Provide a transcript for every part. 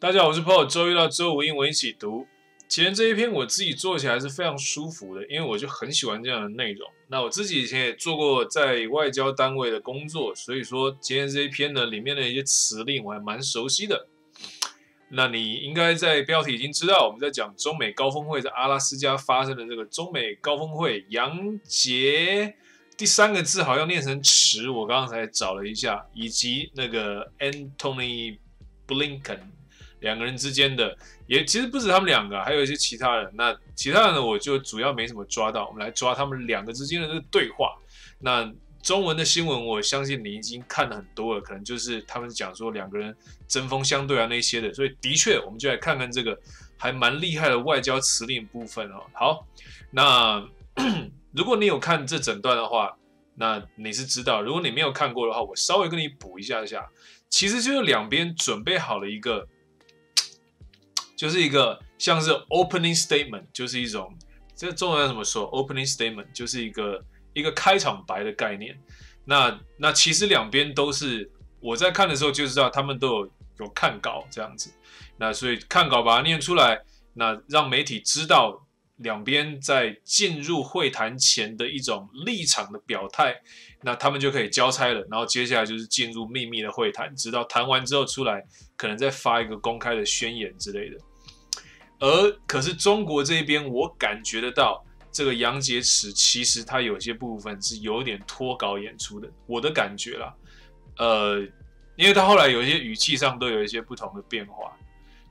大家好，我是 Paul，周一到周五英文一起读。其实这一篇我自己做起来是非常舒服的，因为我就很喜欢这样的内容。那我自己以前也做过在外交单位的工作，所以说今天这一篇呢，里面的一些词令我还蛮熟悉的。那你应该在标题已经知道，我们在讲中美高峰会在阿拉斯加发生的这个中美高峰会，杨洁第三个字好像念成迟，我刚刚才找了一下，以及那个 Antony Blinken。两个人之间的也其实不止他们两个，还有一些其他人。那其他人呢，我就主要没什么抓到。我们来抓他们两个之间的这个对话。那中文的新闻，我相信你已经看了很多了，可能就是他们讲说两个人针锋相对啊那些的。所以的确，我们就来看看这个还蛮厉害的外交辞令部分哦。好，那 如果你有看这整段的话，那你是知道；如果你没有看过的话，我稍微跟你补一下下。其实就是两边准备好了一个。就是一个像是 opening statement，就是一种这中文要怎么说？opening statement 就是一个一个开场白的概念。那那其实两边都是我在看的时候就知道他们都有有看稿这样子。那所以看稿把它念出来，那让媒体知道两边在进入会谈前的一种立场的表态，那他们就可以交差了。然后接下来就是进入秘密的会谈，直到谈完之后出来，可能再发一个公开的宣言之类的。而可是中国这边，我感觉得到这个杨洁篪其实他有些部分是有点脱稿演出的，我的感觉啦。呃，因为他后来有一些语气上都有一些不同的变化。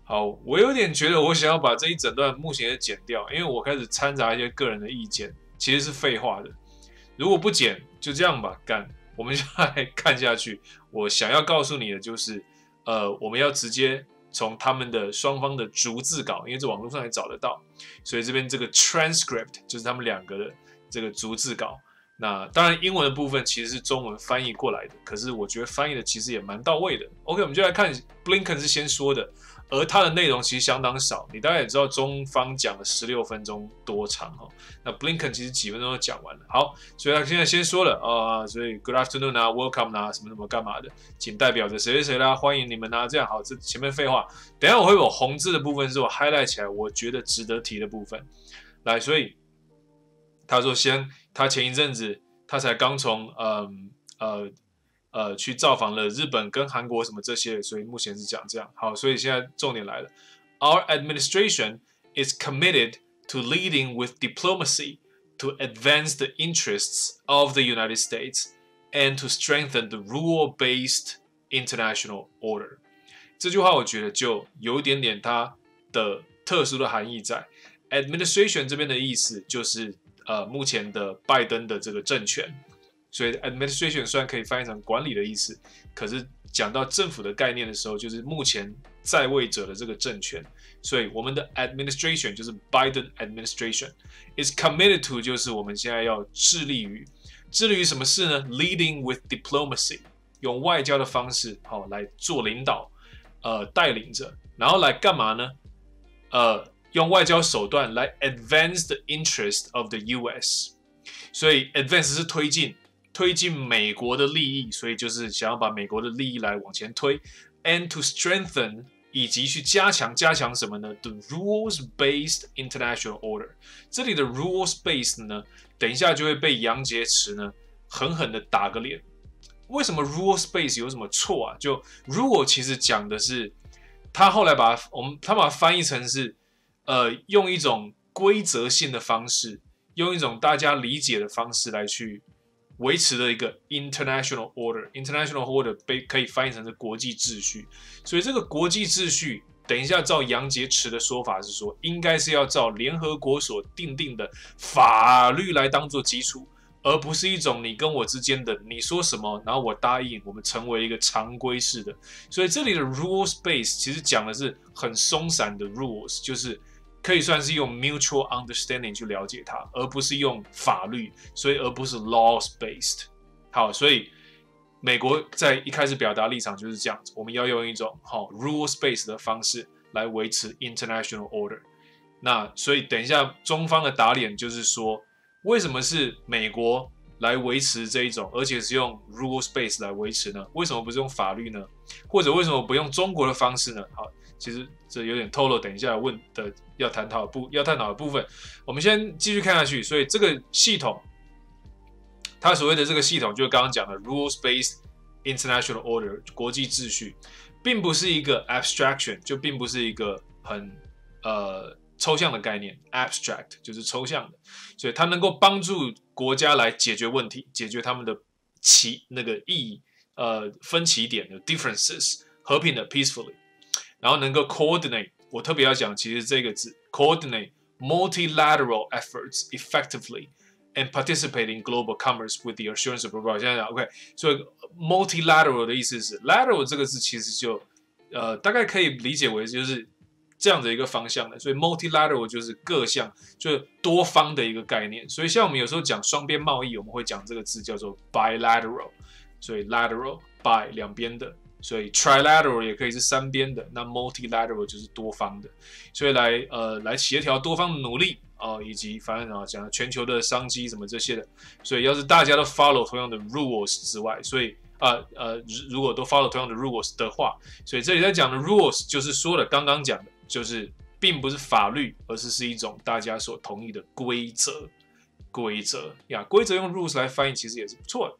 好，我有点觉得我想要把这一整段目前的剪掉，因为我开始掺杂一些个人的意见，其实是废话的。如果不剪，就这样吧，干，我们就来看下去。我想要告诉你的就是，呃，我们要直接。从他们的双方的逐字稿，因为这网络上也找得到，所以这边这个 transcript 就是他们两个的这个逐字稿。那当然，英文的部分其实是中文翻译过来的，可是我觉得翻译的其实也蛮到位的。OK，我们就来看 Blinken 是先说的。而它的内容其实相当少，你大概也知道中方讲了十六分钟多长哈，那 Blinken 其实几分钟就讲完了。好，所以他现在先说了啊，所以 Good afternoon 啊，Welcome 啊，什么什么干嘛的，仅代表着谁谁谁啦，欢迎你们啊，这样好，这前面废话，等下我会有红字的部分是我 highlight 起来，我觉得值得提的部分。来，所以他说先，他前一阵子他才刚从嗯呃。呃，呃去造访了日本跟韩国什么这些，所以目前是讲这样。好，所以现在重点来了，Our administration is committed to leading with diplomacy to advance the interests of the United States and to strengthen the rule-based international order。这句话我觉得就有一点点它的特殊的含义在。Administration 这边的意思就是呃，目前的拜登的这个政权。所以 administration 虽然可以翻译成管理的意思，可是讲到政府的概念的时候，就是目前在位者的这个政权。所以我们的 administration 就是 Biden administration is committed to 就是我们现在要致力于致力于什么事呢？Leading with diplomacy，用外交的方式好来做领导，呃，带领着，然后来干嘛呢？呃，用外交手段来 advance the interest of the U.S. 所以 advance 是推进。推进美国的利益，所以就是想要把美国的利益来往前推，and to strengthen 以及去加强加强什么呢？The rules-based international order。这里的 rules-based 呢，等一下就会被杨洁篪呢狠狠的打个脸。为什么 rules-based 有什么错啊？就如果其实讲的是，他后来把我们他把它翻译成是，呃，用一种规则性的方式，用一种大家理解的方式来去。维持的一个 international order，international order 被可以翻译成是国际秩序，所以这个国际秩序，等一下照杨洁篪的说法是说，应该是要照联合国所定定的法律来当做基础，而不是一种你跟我之间的你说什么，然后我答应，我们成为一个常规式的。所以这里的 rules base 其实讲的是很松散的 rules，就是。可以算是用 mutual understanding 去了解它，而不是用法律，所以而不是 laws based。好，所以美国在一开始表达立场就是这样子，我们要用一种好 rules based 的方式来维持 international order。那所以等一下中方的打脸就是说，为什么是美国来维持这一种，而且是用 rules based 来维持呢？为什么不是用法律呢？或者为什么不用中国的方式呢？好。其实这有点透露，等一下问的要探讨的部要探讨的部分，我们先继续看下去。所以这个系统，它所谓的这个系统，就是刚刚讲的 rules-based international order 国际秩序，并不是一个 abstraction，就并不是一个很呃抽象的概念，abstract 就是抽象的，所以它能够帮助国家来解决问题，解决他们的起那个意义呃分歧点的 differences，和平的 peacefully，然后能够 coordinate，我特别要讲，其实这个字 coordinate multilateral efforts effectively and participating global commerce with the assurance of progress。现在讲 OK，所以 multilateral 的意思是 lateral 这个字其实就呃大概可以理解为就是这样的一个方向的，所以 multilateral 就是各项，就是多方的一个概念。所以像我们有时候讲双边贸易，我们会讲这个字叫做 bilateral，所以 lateral by 两边的。所以 trilateral 也可以是三边的，那 multilateral 就是多方的，所以来呃来协调多方的努力啊，以及反正啊讲全球的商机什么这些的，所以要是大家都 follow 同样的 rules 之外，所以啊呃如果都 follow 同样的 rules 的话，所以这里在讲的 rules 就是说了刚刚讲的，就是并不是法律，而是是一种大家所同意的规则，规则呀，规则用 rules 来翻译其实也是不错的。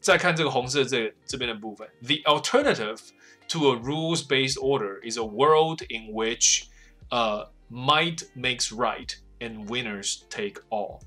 再看这个红色这这边的部分，The alternative to a rules-based order is a world in which, uh, might makes right and winners take all。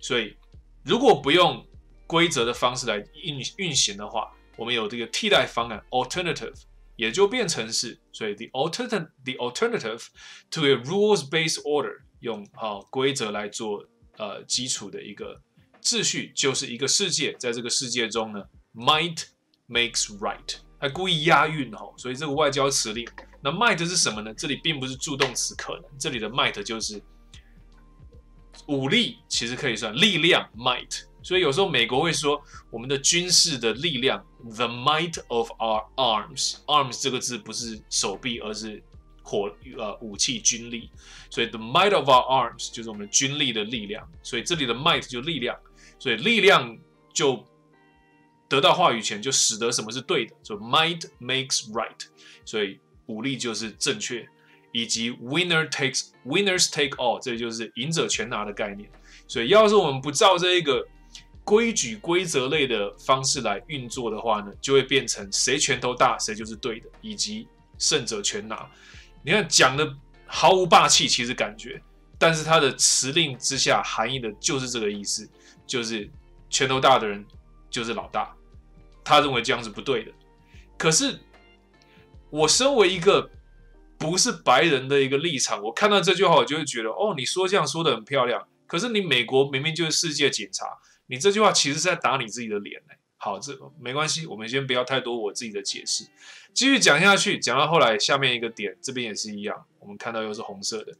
所以，如果不用规则的方式来运运行的话，我们有这个替代方案 alternative，也就变成是，所以 the alternative the alternative to a rules-based order 用好规则来做呃基础的一个。 秩序就是一个世界，在这个世界中呢，might makes right，还故意押韵哦，所以这个外交辞令，那 might 是什么呢？这里并不是助动词，可能这里的 might 就是武力，其实可以算力量 might，所以有时候美国会说我们的军事的力量，the might of our arms，arms 这个字不是手臂，而是火呃武器军力，所以 the might of our arms 就是我们军力的力量，所以这里的 might 就力量。所以力量就得到话语权，就使得什么是对的。就 might makes right。所以武力就是正确，以及 winner takes winners take all，这就是赢者全拿的概念。所以要是我们不照这一个规矩规则类的方式来运作的话呢，就会变成谁拳头大谁就是对的，以及胜者全拿。你看讲的毫无霸气，其实感觉，但是它的辞令之下含义的就是这个意思。就是拳头大的人就是老大，他认为这样是不对的。可是我身为一个不是白人的一个立场，我看到这句话，我就会觉得，哦，你说这样说的很漂亮。可是你美国明明就是世界警察，你这句话其实是在打你自己的脸呢。好，这没关系，我们先不要太多我自己的解释，继续讲下去，讲到后来下面一个点，这边也是一样，我们看到又是红色的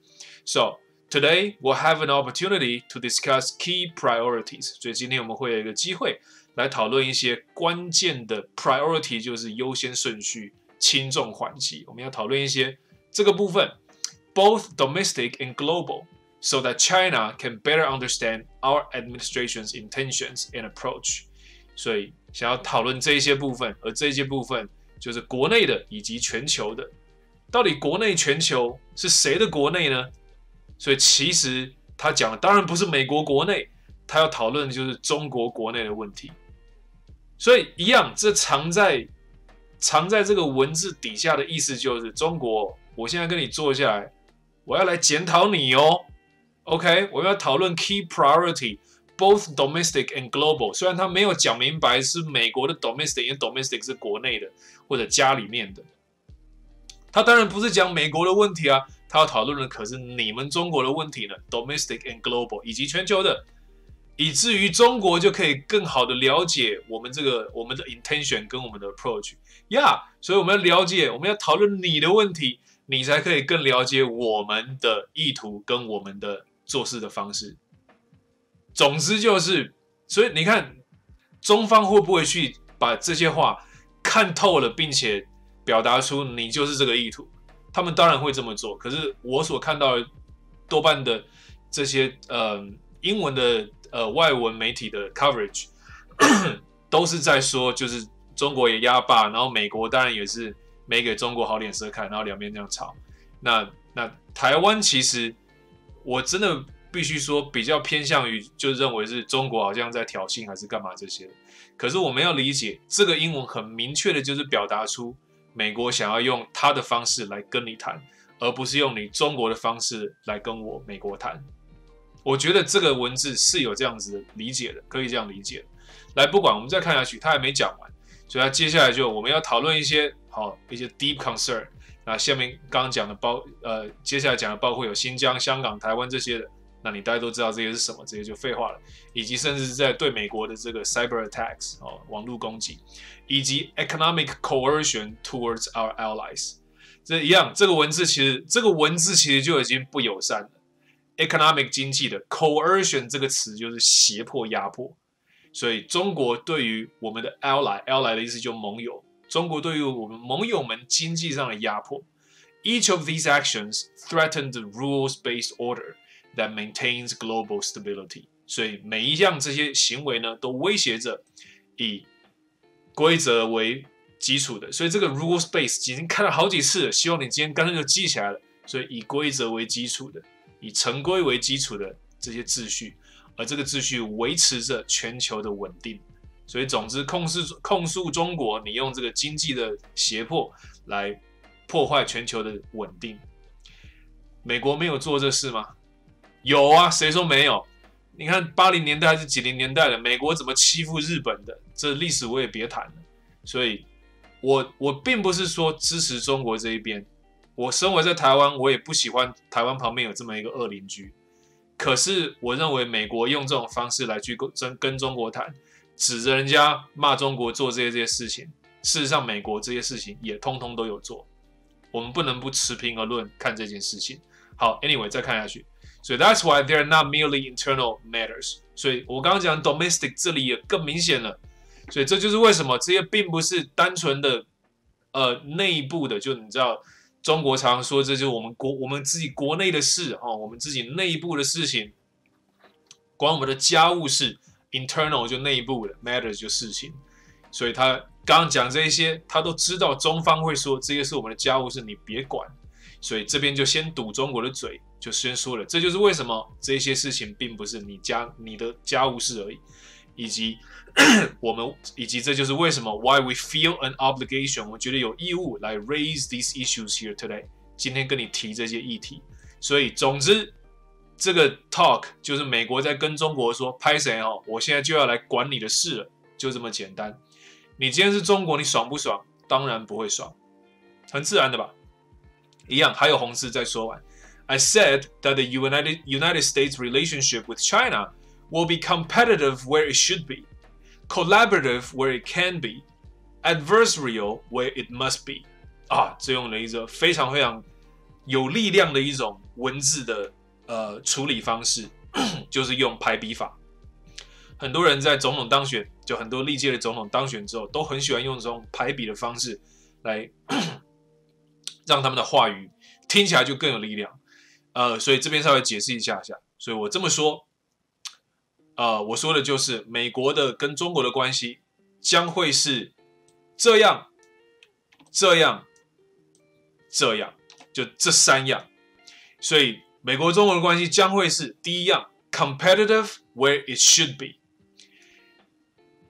，so。Today we'll have an opportunity to discuss key priorities。所以今天我们会有一个机会来讨论一些关键的 priority，就是优先顺序、轻重缓急。我们要讨论一些这个部分，both domestic and global, so that China can better understand our administration's intentions and approach。所以想要讨论这一些部分，而这一些部分就是国内的以及全球的。到底国内、全球是谁的国内呢？所以其实他讲的当然不是美国国内，他要讨论的就是中国国内的问题。所以一样，这藏在藏在这个文字底下的意思就是中国，我现在跟你坐下来，我要来检讨你哦。OK，我要讨论 key priority，both domestic and global。虽然他没有讲明白是美国的 domestic，因为 domestic 是国内的或者家里面的，他当然不是讲美国的问题啊。他要讨论的可是你们中国的问题呢，domestic and global，以及全球的，以至于中国就可以更好的了解我们这个我们的 intention 跟我们的 approach，呀，所以我们要了解，我们要讨论你的问题，你才可以更了解我们的意图跟我们的做事的方式。总之就是，所以你看，中方会不会去把这些话看透了，并且表达出你就是这个意图？他们当然会这么做，可是我所看到的多半的这些呃英文的呃外文媒体的 coverage 都是在说，就是中国也压霸，然后美国当然也是没给中国好脸色看，然后两边这样吵。那那台湾其实我真的必须说比较偏向于就认为是中国好像在挑衅还是干嘛这些。可是我们要理解这个英文很明确的就是表达出美国想要用他的方式来跟你谈，而不是用你中国的方式来跟我美国谈。我觉得这个文字是有这样子理解的，可以这样理解。来，不管我们再看下去，他还没讲完，所以他接下来就我们要讨论一些好一些 deep concern。那下面刚刚讲的包呃，接下来讲的包括有新疆、香港、台湾这些的，那你大家都知道这些是什么，这些就废话了。以及甚至是在对美国的这个 cyber attacks 哦，网络攻击，以及 economic coercion towards our allies，这一样，这个文字其实这个文字其实就已经不友善了。economic 经济的 coercion 这个词就是胁迫、压迫。所以中国对于我们的 ally，ally 的意思就盟友。中国对于我们盟友们经济上的压迫，each of these actions threaten the rules-based order that maintains global stability。所以每一项这些行为呢，都威胁着以规则为基础的。所以这个 rule space 已经看了好几次了，希望你今天干脆就记起来了。所以以规则为基础的，以成规为基础的这些秩序。而这个秩序维持着全球的稳定，所以总之控诉控诉中国，你用这个经济的胁迫来破坏全球的稳定。美国没有做这事吗？有啊，谁说没有？你看八零年代还是几零年代的美国怎么欺负日本的？这历史我也别谈了。所以，我我并不是说支持中国这一边。我身为在台湾，我也不喜欢台湾旁边有这么一个恶邻居。可是，我认为美国用这种方式来去跟跟中国谈，指着人家骂中国做这些这些事情，事实上，美国这些事情也通通都有做。我们不能不持平而论看这件事情。好，Anyway，再看下去。所以 That's why they are not merely internal matters。所以我刚刚讲 domestic 这里也更明显了。所以这就是为什么这些并不是单纯的呃内部的，就你知道。中国常说，这就是我们国我们自己国内的事哦，我们自己内部的事情，管我们的家务事，internal 就内部的 matters 就事情。所以他刚刚讲这些，他都知道中方会说这些是我们的家务事，你别管。所以这边就先堵中国的嘴，就先说了，这就是为什么这些事情并不是你家你的家务事而已，以及。我们以及这就是为什么 why we feel an obligation，我觉得有义务来 raise these issues here today，今天跟你提这些议题。所以总之，这个 talk 就是美国在跟中国说，拍谁哦，我现在就要来管你的事了，就这么简单。你今天是中国，你爽不爽？当然不会爽，很自然的吧？一样，还有红字再说完。I said that the United United States relationship with China will be competitive where it should be. Collaborative where it can be, adversarial where it must be。啊，这用了一个非常非常有力量的一种文字的呃处理方式，就是用排比法。很多人在总统当选，就很多历届的总统当选之后，都很喜欢用这种排比的方式来让他们的话语听起来就更有力量。呃，所以这边稍微解释一下下。所以我这么说。呃，我说的就是美国的跟中国的关系将会是这样、这样、这样，就这三样。所以，美国中国的关系将会是第一样，competitive where it should be。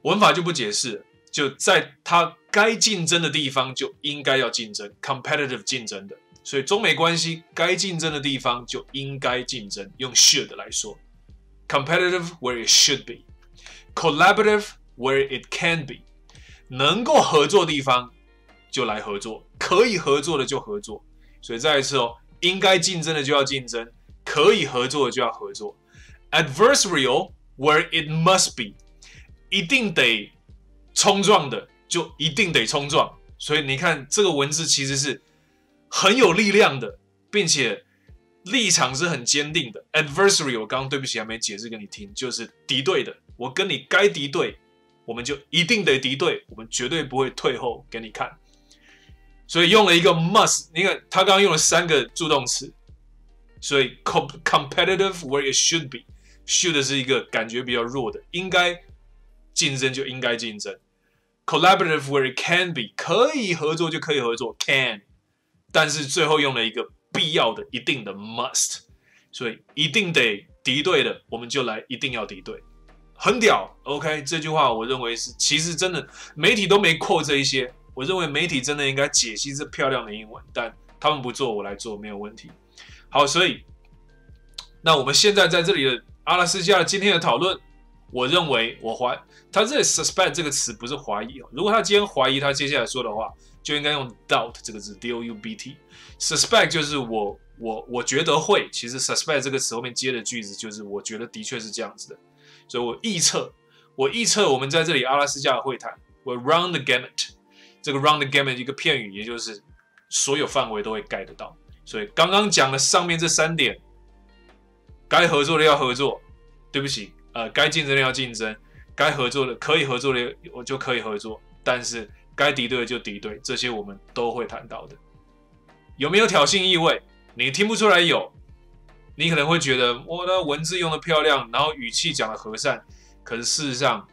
文法就不解释，就在它该竞争的地方就应该要竞争，competitive 竞争的。所以，中美关系该竞争的地方就应该竞争，用 should 来说。competitive where it should be, collaborative where it can be。能够合作的地方就来合作，可以合作的就合作。所以再一次哦，应该竞争的就要竞争，可以合作的就要合作。Adversarial where it must be，一定得冲撞的就一定得冲撞。所以你看这个文字其实是很有力量的，并且。立场是很坚定的，adversary 我刚刚对不起还没解释给你听，就是敌对的。我跟你该敌对，我们就一定得敌对，我们绝对不会退后给你看。所以用了一个 must，你看他刚刚用了三个助动词，所以 competitive where it should be，should 是一个感觉比较弱的，应该竞争就应该竞争 collaborative where it can be，可以合作就可以合作，can，但是最后用了一个必要的、一定的 must，所以一定得敌对的，我们就来一定要敌对，很屌，OK，这句话我认为是其实真的媒体都没扩这一些，我认为媒体真的应该解析这漂亮的英文，但他们不做，我来做没有问题。好，所以那我们现在在这里的阿拉斯加今天的讨论。我认为我怀他这里 suspect 这个词不是怀疑哦。如果他今天怀疑，他接下来说的话就应该用 doubt 这个字，d o u b t。suspect 就是我我我觉得会。其实 suspect 这个词后面接的句子就是我觉得的确是这样子的。所以我预测，我预测我们在这里阿拉斯加的会谈，我 round the gamut。这个 round the gamut 一个片语，也就是所有范围都会盖得到。所以刚刚讲的上面这三点，该合作的要合作。对不起。呃，该竞争的要竞争，该合作的可以合作的我就可以合作，但是该敌对就敌对，这些我们都会谈到的。有没有挑衅意味？你听不出来有，你可能会觉得我的文字用的漂亮，然后语气讲的和善，可是事实上，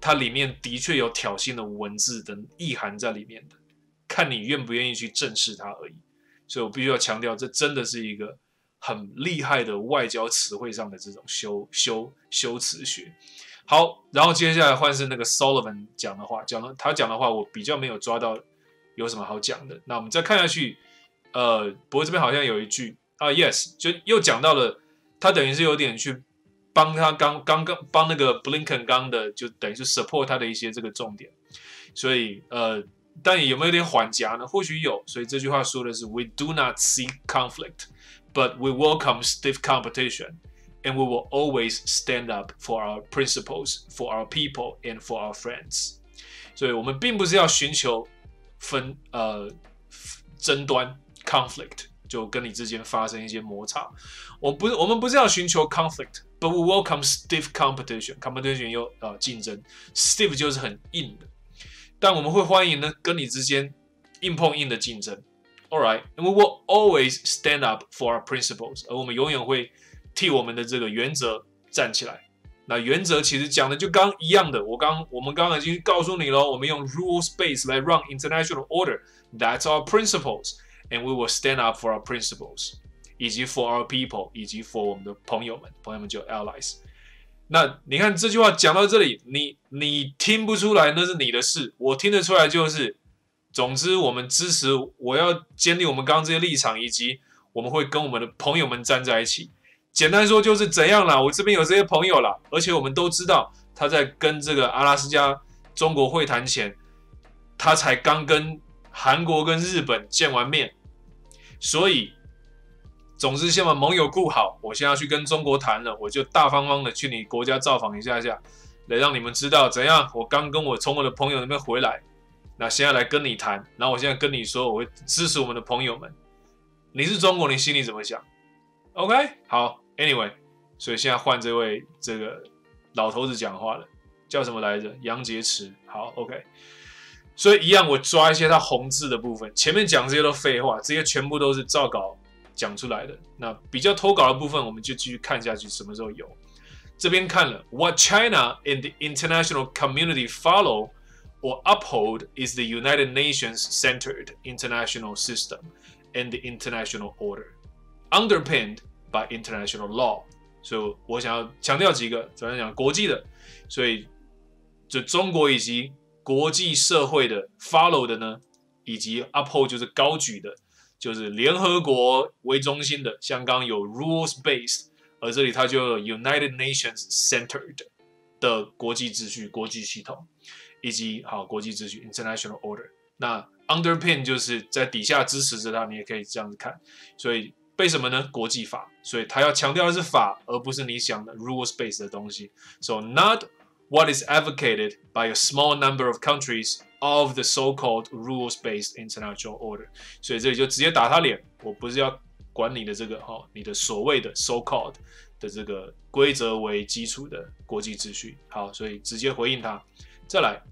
它里面的确有挑衅的文字的意涵在里面的，看你愿不愿意去正视它而已。所以我必须要强调，这真的是一个。很厉害的外交词汇上的这种修修修辞学，好，然后接下来换是那个 Sullivan 讲的话，讲了他讲的话，我比较没有抓到有什么好讲的。那我们再看下去，呃，不过这边好像有一句啊，Yes，就又讲到了，他等于是有点去帮他刚刚刚帮那个 Blinken 刚的，就等于是 support 他的一些这个重点，所以呃，但有没有点缓夹呢？或许有，所以这句话说的是 We do not see conflict。but we welcome stiff competition and we will always stand up for our principles, for our people, and for our friends. 所以我们并不是要寻求分呃争端 conflict，就跟你之间发生一些摩擦。我不是我们不是要寻求 conflict，but we welcome stiff competition。competition 有呃竞争，stiff 就是很硬的，但我们会欢迎呢跟你之间硬碰硬的竞争。All right, and we will always stand up for our principles. 而我们永远会 替我们的这个原则站起来。那原则其实讲的就刚一样的，我刚我们刚刚已经告诉你了，我们用 rules base 来 run international order. That's our principles, and we will stand up for our principles，以及 for our people，以及 for 我们的朋友们，朋友们叫 allies。那你看这句话讲到这里，你你听不出来那是你的事，我听得出来就是。总之，我们支持，我要建立我们刚刚这些立场，以及我们会跟我们的朋友们站在一起。简单说就是怎样啦？我这边有这些朋友啦，而且我们都知道他在跟这个阿拉斯加中国会谈前，他才刚跟韩国跟日本见完面，所以，总之先把盟友顾好。我现在要去跟中国谈了，我就大方方的去你国家造访一下下，来让你们知道怎样。我刚跟我从我的朋友那边回来。那现在来跟你谈，然后我现在跟你说，我会支持我们的朋友们。你是中国，你心里怎么想？OK，好，Anyway，所以现在换这位这个老头子讲话了，叫什么来着？杨洁篪。好，OK，所以一样，我抓一些他红字的部分，前面讲这些都废话，这些全部都是照稿讲出来的。那比较偷稿的部分，我们就继续看下去，什么时候有？这边看了，What China and the international community follow。or uphold is the United Nations centered international system and the international order, underpinned by international law. 所以我想要强调几个，主要讲国际的，所以就中国以及国际社会的 follow 的呢，以及 uphold 就是高举的，就是联合国为中心的，像刚有 rules based，而这里它就有 United Nations centered 的国际秩序、国际系统。以及好国际秩序 （international order）。那 underpin 就是在底下支持着它，你也可以这样子看。所以被什么呢？国际法。所以它要强调的是法，而不是你想的 rules based 的东西。So not what is advocated by a small number of countries of the so-called rules-based international order。所以这里就直接打他脸。我不是要管你的这个哈，你的所谓的 so-called 的这个规则为基础的国际秩序。好，所以直接回应他。再来。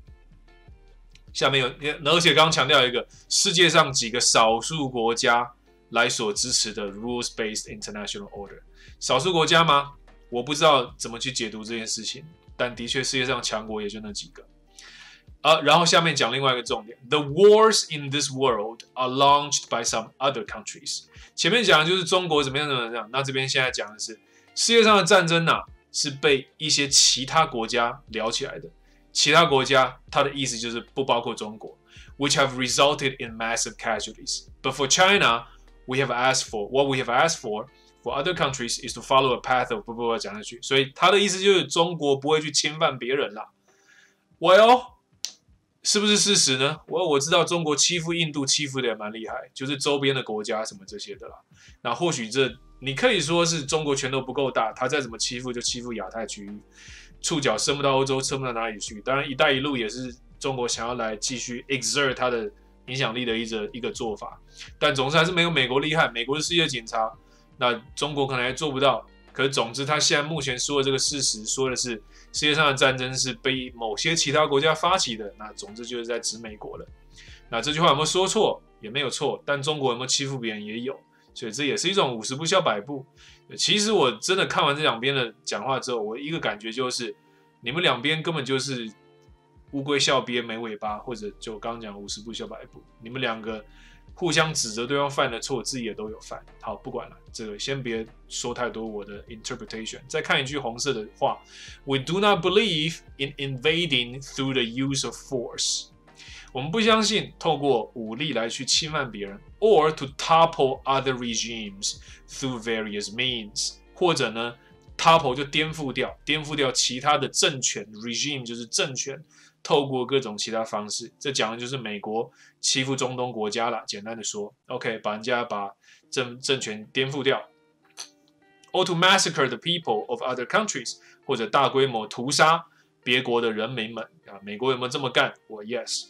下面有，而且刚刚强调一个世界上几个少数国家来所支持的 rules-based international order，少数国家吗？我不知道怎么去解读这件事情，但的确世界上强国也就那几个。啊，然后下面讲另外一个重点：The wars in this world are launched by some other countries。前面讲的就是中国怎么样怎么样，那这边现在讲的是世界上的战争呐，是被一些其他国家聊起来的。其他国家，它的意思就是不包括中国，which have resulted in massive casualties. But for China, we have asked for what we have asked for for other countries is to follow a path of 不不不讲下去。所以他的意思就是中国不会去侵犯别人啦。Well，是不是事实呢？我我知道中国欺负印度欺负的也蛮厉害，就是周边的国家什么这些的啦。那或许这你可以说是中国拳头不够大，他再怎么欺负就欺负亚太区域。触角伸不到欧洲，伸不到哪里去。当然，“一带一路”也是中国想要来继续 exert 它的影响力的一个一个做法。但总之还是没有美国厉害。美国是世界警察，那中国可能还做不到。可总之，他现在目前说的这个事实，说的是世界上的战争是被某些其他国家发起的。那总之就是在指美国了。那这句话有没有说错？也没有错。但中国有没有欺负别人？也有。所以这也是一种五十步笑百步。其实我真的看完这两边的讲话之后，我一个感觉就是，你们两边根本就是乌龟笑鳖没尾巴，或者就刚刚讲五十步笑百步，你们两个互相指责对方犯的错，自己也都有犯。好，不管了，这个先别说太多我的 interpretation。再看一句红色的话：We do not believe in invading through the use of force。我们不相信透过武力来去侵犯别人，or to topple other regimes through various means，或者呢，topple 就颠覆掉，颠覆掉其他的政权，regime 就是政权，透过各种其他方式，这讲的就是美国欺负中东国家了。简单的说，OK，把人家把政政权颠覆掉，or to massacre the people of other countries，或者大规模屠杀别国的人民们啊，美国有没有这么干？我 yes。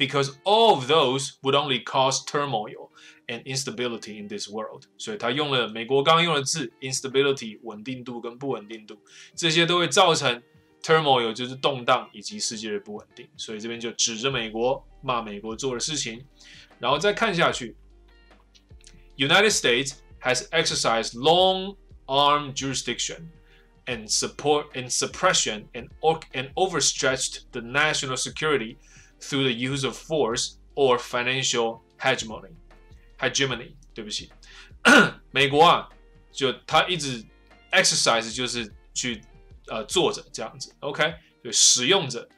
because all of those would only cause turmoil and instability in this world。所以他用了美国刚刚用的字 instability 稳定度跟不稳定度，这些都会造成 turmoil 就是动荡以及世界的不稳定。所以这边就指着美国骂美国做的事情，然后再看下去，United States has exercised long arm jurisdiction and support and suppression and and overstretched the national security through the use of force or financial hegemony. hegemony，对不起，美国啊，就他一直 exercise 就是去 呃坐着这样子，OK，就使用着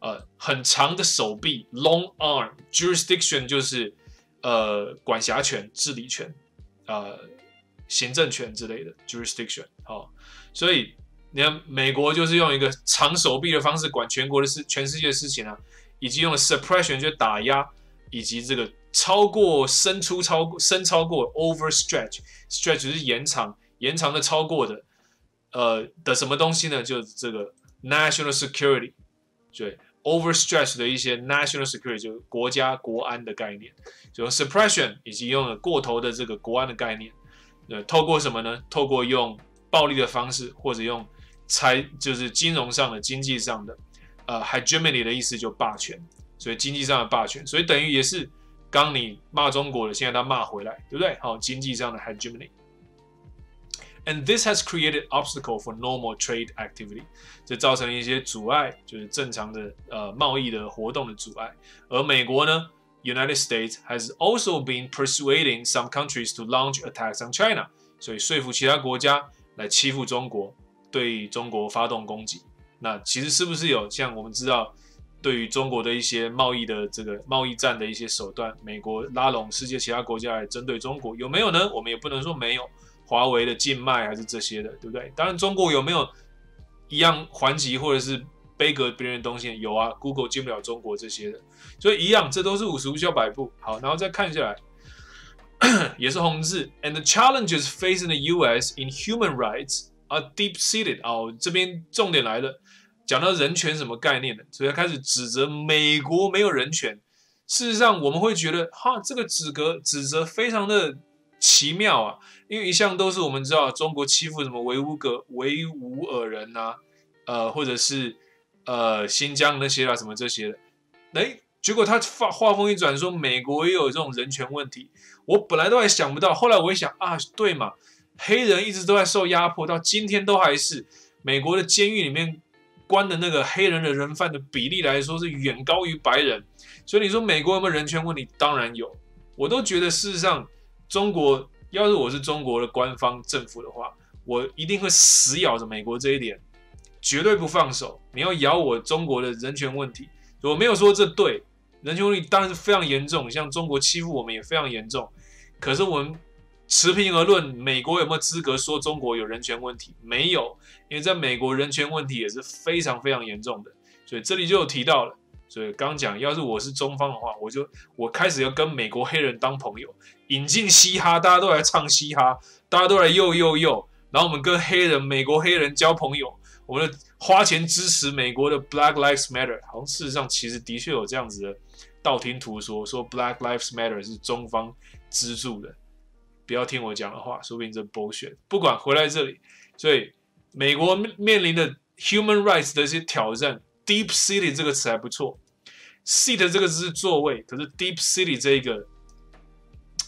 呃很长的手臂 long arm，jurisdiction 就是呃管辖权、治理权、呃行政权之类的 jurisdiction。好，所以你看美国就是用一个长手臂的方式管全国的事、全世界的事情啊。以及用了 suppression 就打压，以及这个超过伸出超过伸超过 overstretch，stretch 是延长延长的超过的，呃的什么东西呢？就是这个 national security，对 overstretch 的一些 national security 就国家国安的概念，就 suppression 以及用了过头的这个国安的概念，呃，透过什么呢？透过用暴力的方式，或者用财就是金融上的经济上的。呃，hegemony 的意思就霸权，所以经济上的霸权，所以等于也是刚你骂中国的，现在他骂回来，对不对？好，经济上的 hegemony。And this has created obstacle for normal trade activity，这造成了一些阻碍，就是正常的呃贸易的活动的阻碍。而美国呢，United States has also been persuading some countries to launch attacks on China，所以说服其他国家来欺负中国，对中国发动攻击。那其实是不是有像我们知道，对于中国的一些贸易的这个贸易战的一些手段，美国拉拢世界其他国家来针对中国，有没有呢？我们也不能说没有，华为的禁卖还是这些的，对不对？当然，中国有没有一样还击或者是背革别人的东西？有啊，Google 进不了中国这些的，所以一样，这都是五十步笑百步。好，然后再看下来，也是红字，and the challenges facing the U.S. in human rights are deep-seated。哦，这边重点来了。讲到人权什么概念的，所以开始指责美国没有人权。事实上，我们会觉得哈，这个指责指责非常的奇妙啊，因为一向都是我们知道中国欺负什么维吾格维吾尔人呐，呃，或者是呃新疆那些啊什么这些的。哎，结果他话话锋一转，说美国也有这种人权问题。我本来都还想不到，后来我一想啊，对嘛，黑人一直都在受压迫，到今天都还是美国的监狱里面。关的那个黑人的人犯的比例来说是远高于白人，所以你说美国有没有人权问题？当然有，我都觉得事实上中国要是我是中国的官方政府的话，我一定会死咬着美国这一点，绝对不放手。你要咬我中国的人权问题，我没有说这对人权问题当然是非常严重，像中国欺负我们也非常严重，可是我们。持平而论，美国有没有资格说中国有人权问题？没有，因为在美国人权问题也是非常非常严重的。所以这里就有提到了。所以刚讲，要是我是中方的话，我就我开始要跟美国黑人当朋友，引进嘻哈，大家都来唱嘻哈，大家都来又又又，然后我们跟黑人美国黑人交朋友，我们花钱支持美国的 Black Lives Matter。好像事实上其实的确有这样子的道听途说，说 Black Lives Matter 是中方资助的。不要听我讲的话，说不定这剥削。不管回来这里，所以美国面临的 human rights 的一些挑战，deep city 这个词还不错，seat 这个字是座位，可是 deep city 这一个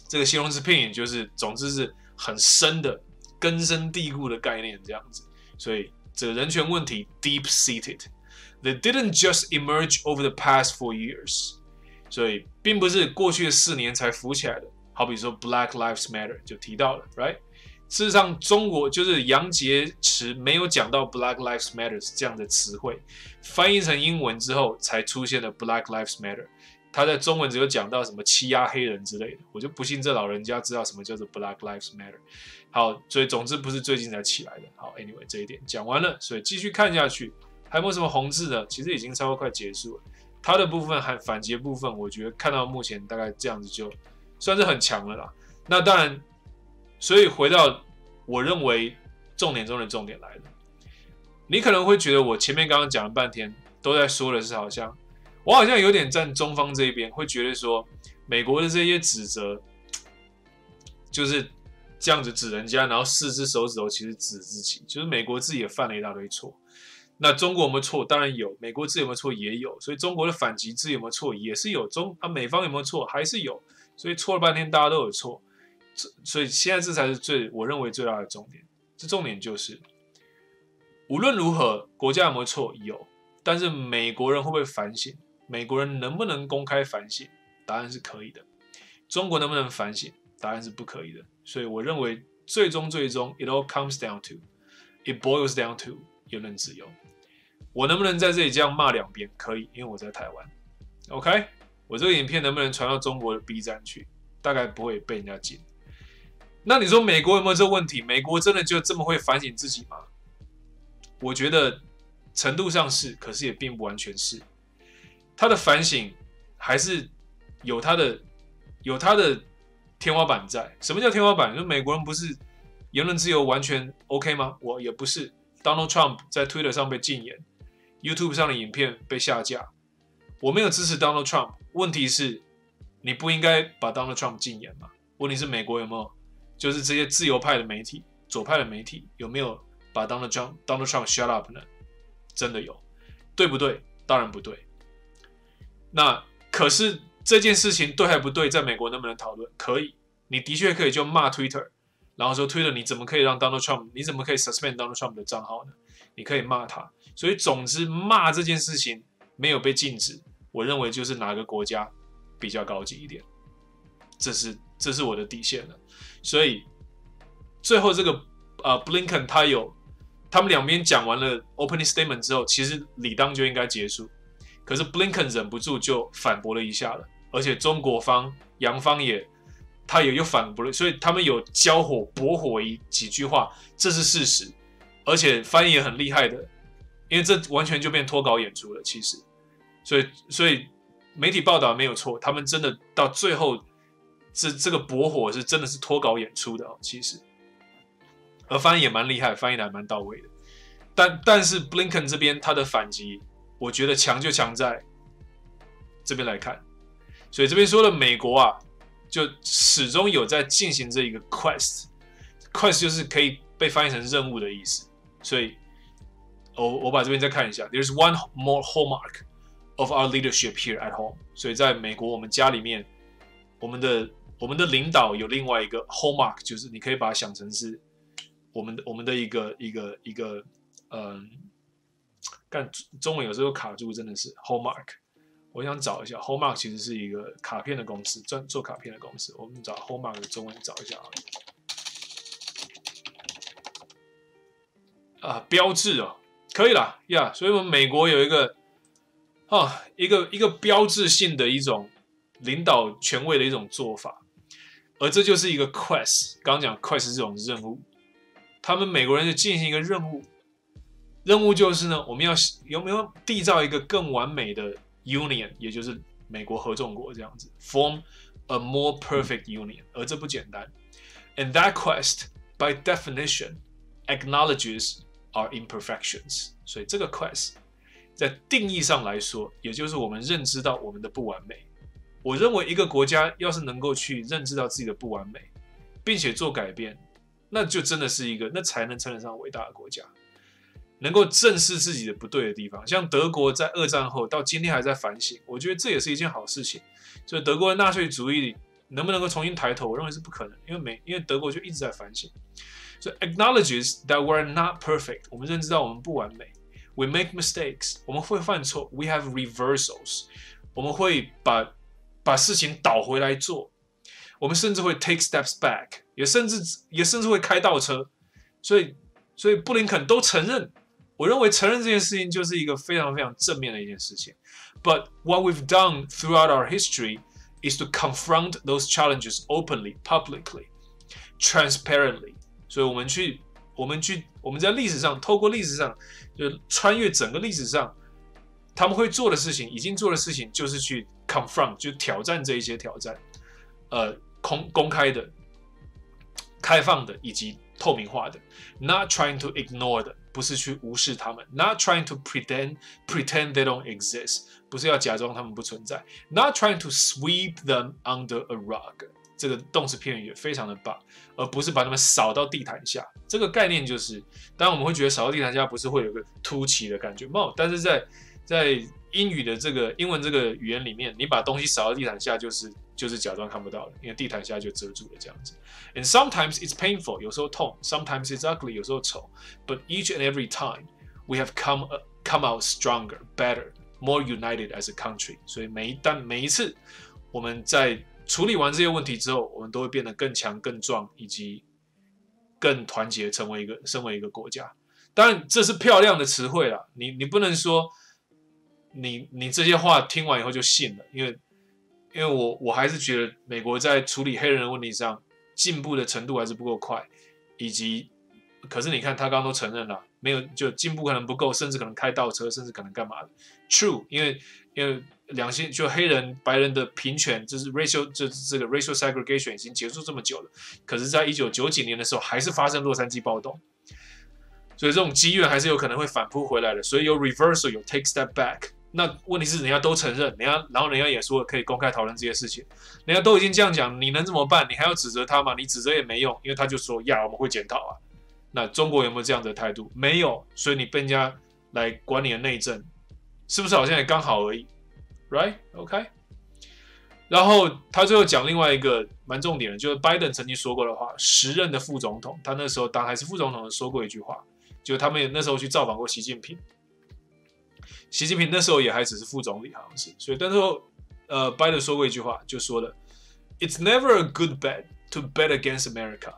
这个形容词片语就是，总之是很深的、根深蒂固的概念这样子。所以这个人权问题 deep seated，they didn't just emerge over the past four years，所以并不是过去的四年才浮起来的。好比说，Black Lives Matter 就提到了，right？事实上，中国就是杨洁篪没有讲到 Black Lives Matter 这样的词汇，翻译成英文之后才出现了 Black Lives Matter。他在中文只有讲到什么欺压黑人之类的，我就不信这老人家知道什么叫做 Black Lives Matter。好，所以总之不是最近才起来的。好，Anyway，这一点讲完了，所以继续看下去，还有没有什么红字呢？其实已经差不多快结束了。他的部分还反击部分，我觉得看到目前大概这样子就。算是很强了啦。那当然，所以回到我认为重点中的重点来了。你可能会觉得我前面刚刚讲了半天都在说的是，好像我好像有点站中方这一边，会觉得说美国的这些指责 就是这样子指人家，然后四只手指头其实指自己，就是美国自己也犯了一大堆错。那中国有没有错？当然有。美国自己有没有错？也有。所以中国的反击自己有没有错？也是有。中啊，美方有没有错？还是有。所以错了半天，大家都有错，所以现在这才是最我认为最大的重点。这重点就是，无论如何，国家有没有错？有，但是美国人会不会反省？美国人能不能公开反省？答案是可以的。中国能不能反省？答案是不可以的。所以我认为，最终最终，it all comes down to，it boils down to 言论自由。我能不能在这里这样骂两边？可以，因为我在台湾。OK。我这个影片能不能传到中国的 B 站去？大概不会被人家禁。那你说美国有没有这问题？美国真的就这么会反省自己吗？我觉得程度上是，可是也并不完全是。他的反省还是有他的有他的天花板在。什么叫天花板？就美国人不是言论自由完全 OK 吗？我也不是。Donald Trump 在 Twitter 上被禁言，YouTube 上的影片被下架。我没有支持 Donald Trump。问题是，你不应该把 Donald Trump 禁言嘛？问题是美国有没有，就是这些自由派的媒体、左派的媒体有没有把 Donald Trump Donald Trump shut up 呢？真的有，对不对？当然不对。那可是这件事情对还不对？在美国能不能讨论？可以，你的确可以就骂 Twitter，然后说 Twitter 你怎么可以让 Donald Trump？你怎么可以 suspend Donald Trump 的账号呢？你可以骂他。所以总之骂这件事情没有被禁止。我认为就是哪个国家比较高级一点，这是这是我的底线了。所以最后这个呃，Blinken 他有他们两边讲完了 opening statement 之后，其实理当就应该结束。可是 Blinken 忍不住就反驳了一下了，而且中国方洋方也他也又反驳了，所以他们有交火驳火一几句话，这是事实，而且翻译也很厉害的，因为这完全就变脱稿演出了，其实。所以，所以媒体报道没有错，他们真的到最后，这这个博火是真的是脱稿演出的哦。其实，而翻译也蛮厉害，翻译的还蛮到位的。但但是 Blinken 这边他的反击，我觉得强就强在这边来看。所以这边说了，美国啊，就始终有在进行这一个 quest，quest 就是可以被翻译成任务的意思。所以，我我把这边再看一下，There's one more hallmark。of our leadership here at home，所以在美国，我们家里面，我们的我们的领导有另外一个 hallmark，就是你可以把它想成是我们的我们的一个一个一个嗯干中文有时候卡住，真的是 Hallmark。我想找一下 Hallmark，其实是一个卡片的公司，专做卡片的公司。我们找 Hallmark 的中文找一下啊。啊，标志哦，可以了呀。所以，我们美国有一个啊，一个一个标志性的一种领导权威的一种做法，而这就是一个 quest。刚讲 quest 这种任务，他们美国人就进行一个任务，任务就是呢，我们要有没有缔造一个更完美的 union，也就是美国合众国这样子，form a more perfect union。而这不简单，and that quest by definition acknowledges our imperfections，所以这个 quest 在定义上来说，也就是我们认知到我们的不完美。我认为一个国家要是能够去认知到自己的不完美，并且做改变，那就真的是一个，那才能称得上伟大的国家。能够正视自己的不对的地方，像德国在二战后到今天还在反省，我觉得这也是一件好事情。所以德国的纳粹主义能不能够重新抬头，我认为是不可能，因为美，因为德国就一直在反省。所以 acknowledges that we're not perfect，我们认知到我们不完美。We make mistakes，我们会犯错。We have reversals，我们会把把事情倒回来做。我们甚至会 take steps back，也甚至也甚至会开倒车。所以，所以布林肯都承认。我认为承认这件事情就是一个非常非常正面的一件事情。But what we've done throughout our history is to confront those challenges openly, publicly, transparently. 所以，我们去，我们去，我们在历史上，透过历史上，就穿越整个历史上，他们会做的事情，已经做的事情，就是去 confront，就挑战这一些挑战，呃，公公开的、开放的以及透明化的，not trying to ignore 的，不是去无视他们，not trying to pretend pretend they don't exist，不是要假装他们不存在，not trying to sweep them under a rug。这个动词片语也非常的棒，而不是把他们扫到地毯下。这个概念就是，当然我们会觉得扫到地毯下不是会有个凸起的感觉吗？但是在在英语的这个英文这个语言里面，你把东西扫到地毯下，就是就是假装看不到了，因为地毯下就遮住了这样子。And sometimes it's painful，有时候痛；sometimes it's ugly，有时候丑。But each and every time we have come come out stronger, better, more united as a country。所以每一但每一次我们在处理完这些问题之后，我们都会变得更强、更壮，以及更团结，成为一个身为一个国家。当然，这是漂亮的词汇了。你你不能说你你这些话听完以后就信了，因为因为我我还是觉得美国在处理黑人的问题上进步的程度还是不够快，以及可是你看他刚刚都承认了，没有就进步可能不够，甚至可能开倒车，甚至可能干嘛的？True，因为因为。两性就黑人白人的平权，就是 racial 这这个 racial segregation 已经结束这么久了，可是，在一九九几年的时候，还是发生洛杉矶暴动，所以这种积怨还是有可能会反扑回来的。所以有 reversal，有 take step back。那问题是，人家都承认，人家然后人家也说可以公开讨论这些事情，人家都已经这样讲，你能怎么办？你还要指责他吗？你指责也没用，因为他就说呀，我们会检讨啊。那中国有没有这样的态度？没有，所以你被人家来管你的内政，是不是好像也刚好而已？Right, OK。然后他最后讲另外一个蛮重点的，就是拜登曾经说过的话。时任的副总统，他那时候当还是副总统的说过一句话，就他们那时候去造访过习近平。习近平那时候也还只是副总理，好像是。所以那时候，呃，拜登说过一句话，就说了：“It's never a good bet to bet against America。”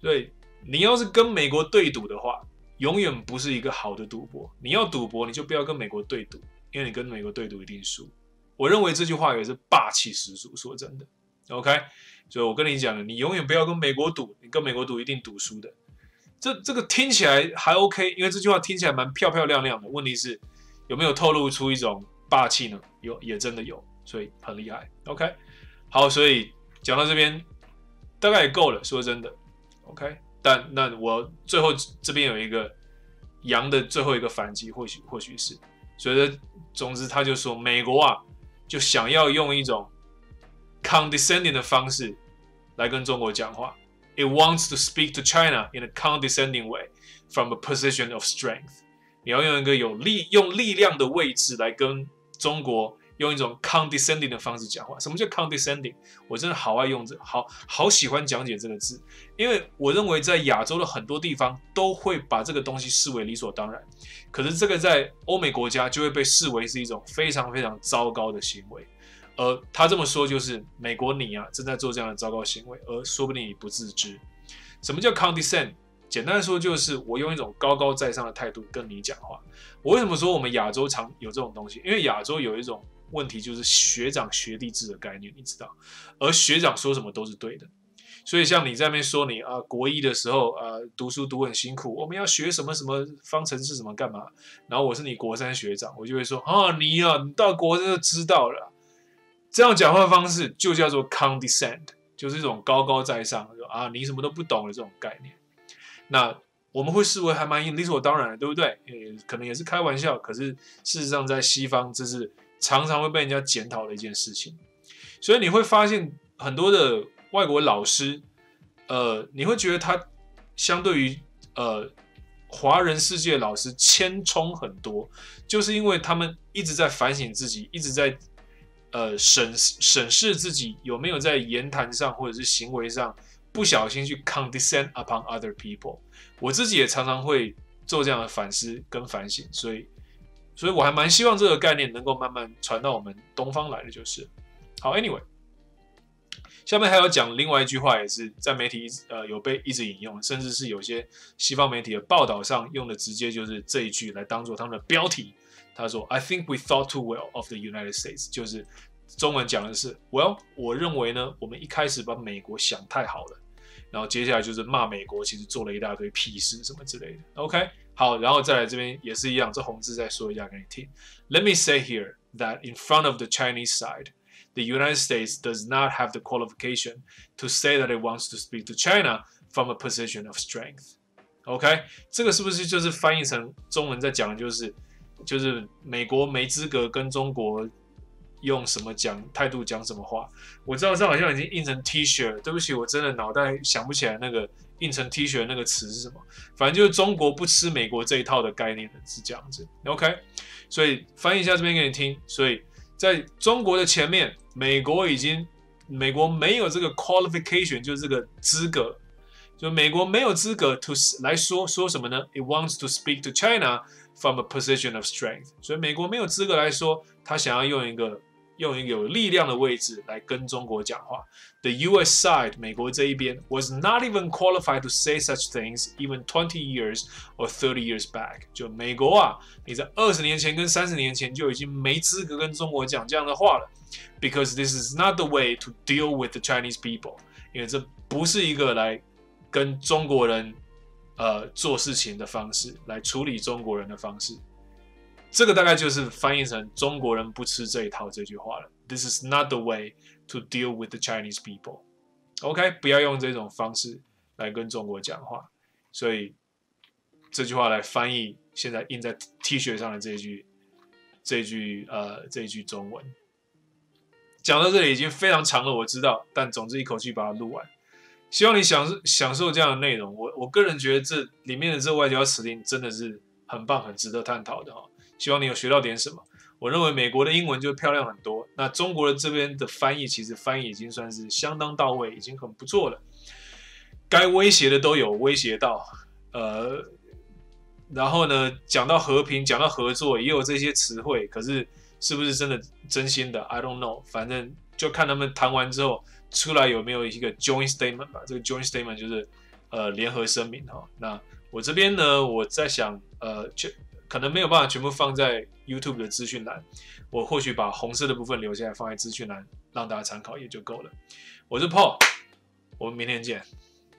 对，你要是跟美国对赌的话，永远不是一个好的赌博。你要赌博，你就不要跟美国对赌。因为你跟美国对赌一定输，我认为这句话也是霸气十足。说真的，OK，所以我跟你讲了，你永远不要跟美国赌，你跟美国赌一定赌输的。这这个听起来还 OK，因为这句话听起来蛮漂漂亮亮的。问题是有没有透露出一种霸气呢？有，也真的有，所以很厉害。OK，好，所以讲到这边大概也够了。说真的，OK，但那我最后这边有一个羊的最后一个反击，或许或许是。所以，总之，他就说，美国啊，就想要用一种 condescending 的方式来跟中国讲话。It wants to speak to China in a condescending way from a position of strength。你要用一个有力、用力量的位置来跟中国用一种 condescending 的方式讲话。什么叫 condescending？我真的好爱用这，好好喜欢讲解这个字，因为我认为在亚洲的很多地方都会把这个东西视为理所当然，可是这个在欧美国家就会被视为是一种非常非常糟糕的行为。而他这么说，就是美国你啊正在做这样的糟糕行为，而说不定你不自知。什么叫 condescend？简单说，就是我用一种高高在上的态度跟你讲话。我为什么说我们亚洲常有这种东西？因为亚洲有一种问题，就是学长学弟制的概念，你知道？而学长说什么都是对的。所以像你在那边说你啊，国一的时候啊，读书读很辛苦，我们要学什么什么方程式什么干嘛？然后我是你国三学长，我就会说啊，你啊，你到国三就知道了。这样讲话方式就叫做 condescend，就是一种高高在上，说啊你什么都不懂的这种概念。那我们会视为还蛮理所当然的，对不对？也可能也是开玩笑，可是事实上在西方这是常常会被人家检讨的一件事情。所以你会发现很多的外国老师，呃，你会觉得他相对于呃华人世界老师谦冲很多，就是因为他们一直在反省自己，一直在。呃，审审视自己有没有在言谈上或者是行为上不小心去 condescend upon other people。我自己也常常会做这样的反思跟反省，所以，所以我还蛮希望这个概念能够慢慢传到我们东方来的就是。好，Anyway，下面还要讲另外一句话，也是在媒体呃有被一直引用，甚至是有些西方媒体的报道上用的，直接就是这一句来当做他们的标题。他说：“I think we thought too well of the United States。”就是中文讲的是：“Well，我认为呢，我们一开始把美国想太好了。”然后接下来就是骂美国，其实做了一大堆屁事什么之类的。OK，好，然后再来这边也是一样，这红字再说一下给你听。Let me say here that in front of the Chinese side, the United States does not have the qualification to say that it wants to speak to China from a position of strength. OK，这个是不是就是翻译成中文在讲的就是？就是美国没资格跟中国 用什么讲态度讲什么话，我知道这好像已经印成 T 恤了，对不起，我真的脑袋想不起来那个印成 T 恤的那个词是什么，反正就是中国不吃美国这一套的概念是这样子，OK，所以翻译一下这边给你听，所以在中国的前面，美国已经美国没有这个 qualification，就是这个资格，就美国没有资格 to 来说说什么呢？It wants to speak to China。From a position of strength，所以美国没有资格来说，他想要用一个用一个有力量的位置来跟中国讲话。The U.S. side，美国这一边，was not even qualified to say such things even twenty years or thirty years back。就美国啊，你在二十年前跟三十年前就已经没资格跟中国讲这样的话了，because this is not the way to deal with the Chinese people。因为这不是一个来跟中国人。呃，做事情的方式来处理中国人的方式，这个大概就是翻译成“中国人不吃这一套”这句话了。This is not the way to deal with the Chinese people. OK，不要用这种方式来跟中国讲话。所以这句话来翻译现在印在 T 恤上的这句，这句呃这句中文，讲到这里已经非常长了，我知道，但总之一口气把它录完。希望你享受享受这样的内容。我我个人觉得这里面的这外交辞令真的是很棒，很值得探讨的哈。希望你有学到点什么。我认为美国的英文就漂亮很多，那中国的这边的翻译其实翻译已经算是相当到位，已经很不错了。该威胁的都有威胁到，呃，然后呢，讲到和平，讲到合作，也有这些词汇。可是是不是真的真心的？I don't know。反正就看他们谈完之后。出来有没有一个 joint statement 吧？这个 joint statement 就是呃联合声明哈。那我这边呢，我在想呃，就可能没有办法全部放在 YouTube 的资讯栏，我或许把红色的部分留下来放在资讯栏，让大家参考也就够了。我是 Paul，我们明天见。